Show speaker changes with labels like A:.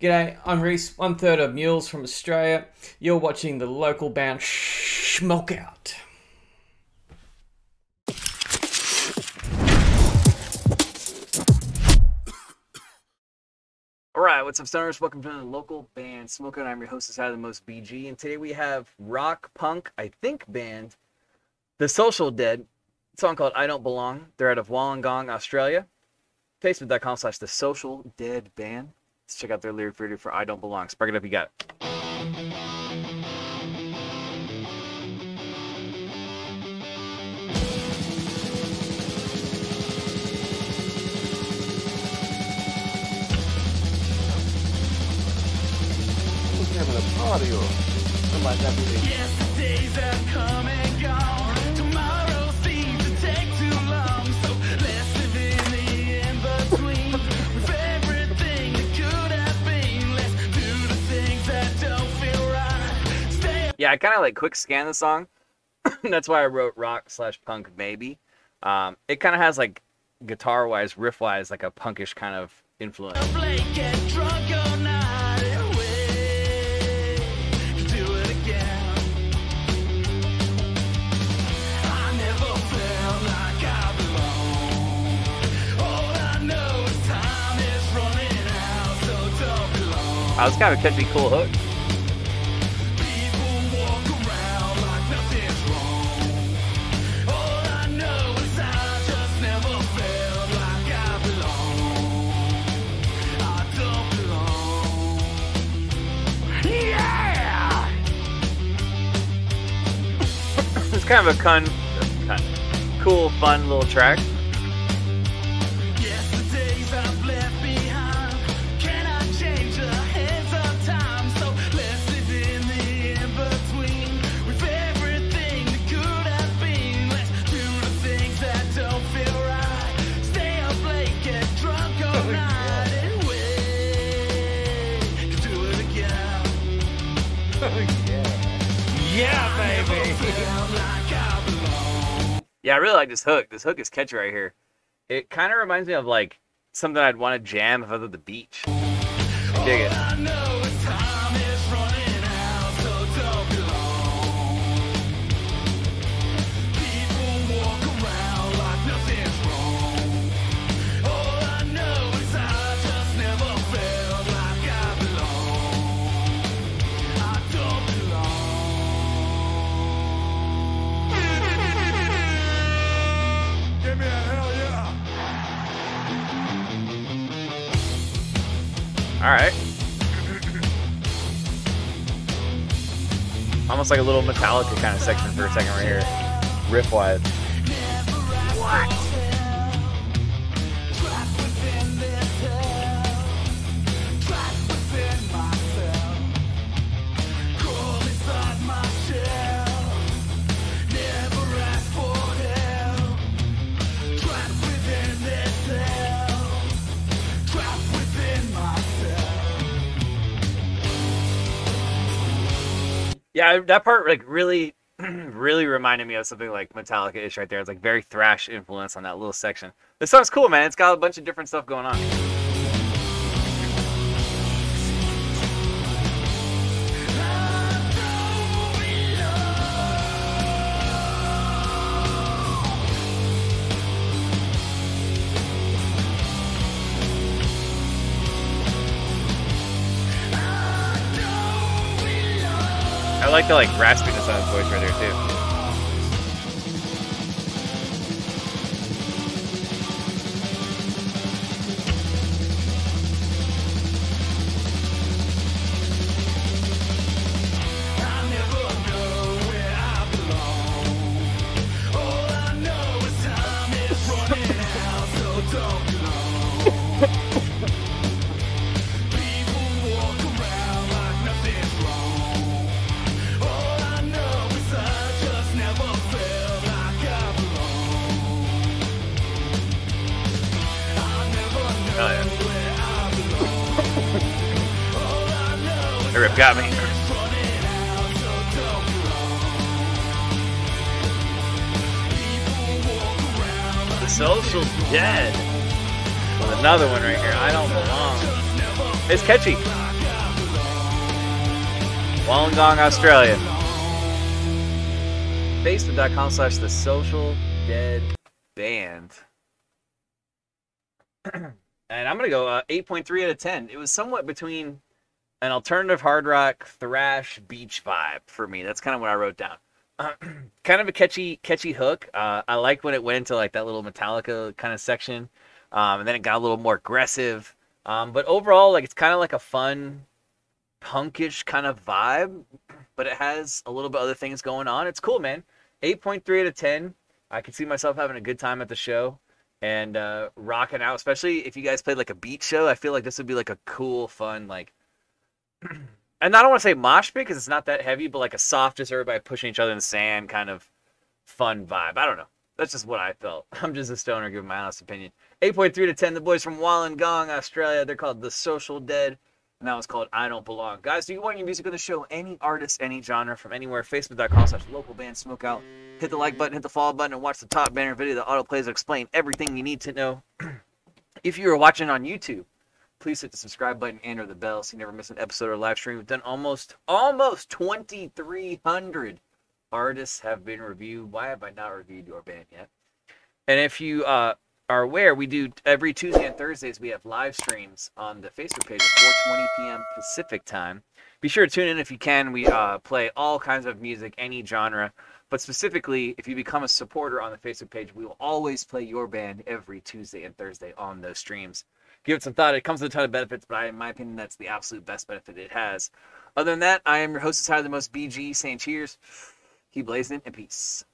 A: G'day, I'm Reese, one third of Mules from Australia. You're watching the local band Schmokeout.
B: Alright, what's up, stoners? Welcome to the local band Smokeout. I'm your host, of the most BG, and today we have rock punk, I think, band The Social Dead. song called I Don't Belong. They're out of Wollongong, Australia. Facebook.com slash The Social Dead Band. Let's check out their lyric video for I Don't Belong. Spark it up, you got it.
C: Who's having a party or somebody got to be
D: Yesterday's have come and
B: Yeah, I kind of like quick scan the song. That's why I wrote rock slash punk maybe. Um, it kind of has like guitar wise, riff wise, like a punkish kind of influence.
D: up late, get drunk all night. and wait to do it again. I never felt like I belong. All I know is time is running out, so don't belong.
B: Oh, it's kind of a catchy, cool hook. Kind of a con, cool, fun little track.
A: Yeah,
D: I
B: really like this hook. This hook is catchy right here. It kind of reminds me of like something I'd want to jam if I was at the beach. Dig it.
D: All
B: right. Almost like a little Metallica kind of section for a second right here, riff wise. Yeah, that part like really, really reminded me of something like Metallica ish right there. It's like very thrash influence on that little section. This song's cool, man. It's got a bunch of different stuff going on. I like the like raspiness on his voice right there too. Got me. The social's dead. With another one right here. I don't belong. It's catchy.
D: Wollongong, Australia. Facebook.com slash the social dead band. and I'm going to go uh, 8.3 out of 10. It was somewhat between an alternative hard rock thrash beach vibe for me. That's kind of what I wrote down. kind of a catchy, catchy hook. Uh, I like when it went into like that little Metallica kind of section, um, and then it got a little more aggressive. Um, but overall, like it's kind of like a fun, punkish kind of vibe, but it has a little bit other things going on. It's cool, man. 8.3 out of 10. I can see myself having a good time at the show and uh, rocking out, especially if you guys played like a beat show. I feel like this would be like a cool, fun, like, and I don't want to say mosh pit because it's not that heavy, but like a soft, just everybody pushing each other in the sand kind of fun vibe. I don't know. That's just what I felt. I'm just a stoner giving my honest opinion. 8.3 to 10. The boys from Wollongong, Australia. They're called The Social Dead. And that was called I Don't Belong. Guys, do you want your music on the show? Any artist, any genre, from anywhere. Facebook.com slash local band smokeout. Hit the like button, hit the follow button, and watch the top banner video that auto plays will explain everything you need to know. if you are watching on YouTube, please hit the subscribe button and or the bell so you never miss an episode or live stream. We've done almost almost 2,300 artists have been reviewed. Why have I not reviewed your band yet? And if you uh, are aware, we do every Tuesday and Thursdays. We have live streams on the Facebook page at 4:20 p.m. Pacific time. Be sure to tune in if you can. We uh, play all kinds of music, any genre. But specifically, if you become a supporter on the Facebook page, we will always play your band every Tuesday and Thursday on those streams give it some thought. It comes with a ton of benefits, but I, in my opinion, that's the absolute best benefit it has. Other than that, I am your host, higher the most BG, saying cheers, keep blazing, and peace.